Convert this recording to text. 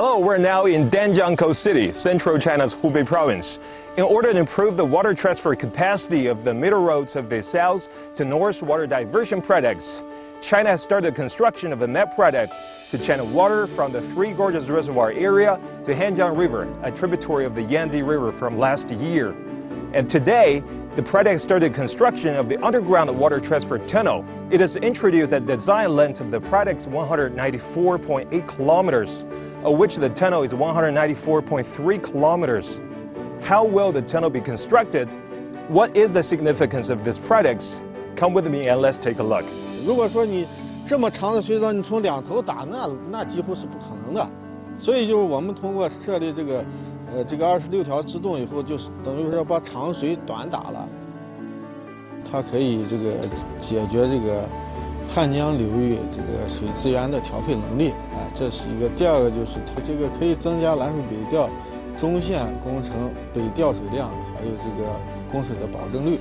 Hello, we're now in Danjiangkou City, central China's Hubei province. In order to improve the water transfer capacity of the middle roads of the south to north water diversion projects, China has started the construction of a MET project to channel water from the Three Gorges Reservoir area to Hanjiang River, a tributary of the Yangtze River from last year. And today, the project started construction of the underground water transfer tunnel. It has introduced the design length of the project's 194.8 kilometers, of which the tunnel is 194.3 kilometers. How will the tunnel be constructed? What is the significance of this project? Come with me and let's take a look. 如果说你这么长的隧道，你从两头打，那那几乎是不可能的。所以就是我们通过设立这个，呃，这个二十六条支洞以后，就是等于说把长水短打了。它可以这个解决这个 汉江流域这个水资源的调配能力，啊，这是一个。第二个就是它这个可以增加南水北调中线工程北调水量，还有这个供水的保证率。